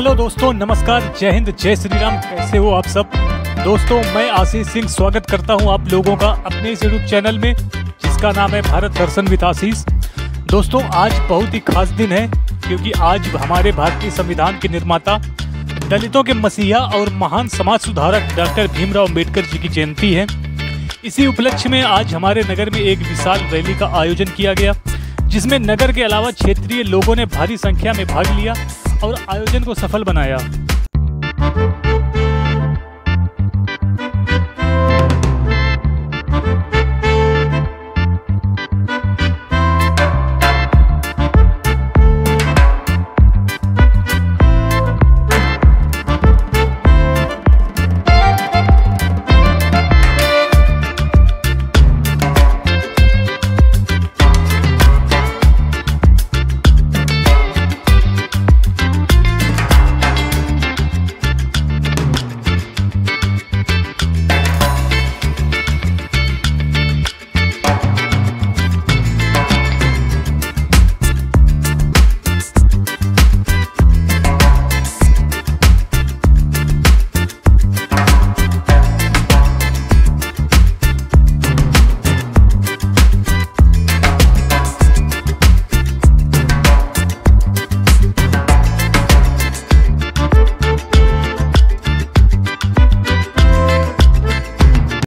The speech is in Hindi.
हेलो दोस्तों, नमस्कार। जय हिंद, जय श्री राम कैसे हो आप सब? दोस्तों, मैं आशीष सिंह स्वागत करता हूँ आप लोगों का अपने इस यूट्यूब चैनल में, जिसका नाम है भारत दर्शन विद आशीष। दोस्तों, आज बहुत ही खास दिन है, क्योंकि आज हमारे भारतीय संविधान के निर्माता, दलितों के मसीहा और महान समाज सुधारक डॉक्टर भीमराव अंबेडकर जी की जयंती है। इसी उपलक्ष्य में आज हमारे नगर में एक विशाल रैली का आयोजन किया गया, जिसमें नगर के अलावा क्षेत्रीय लोगों ने भारी संख्या में भाग लिया। और आयोजन को सफल बनाया।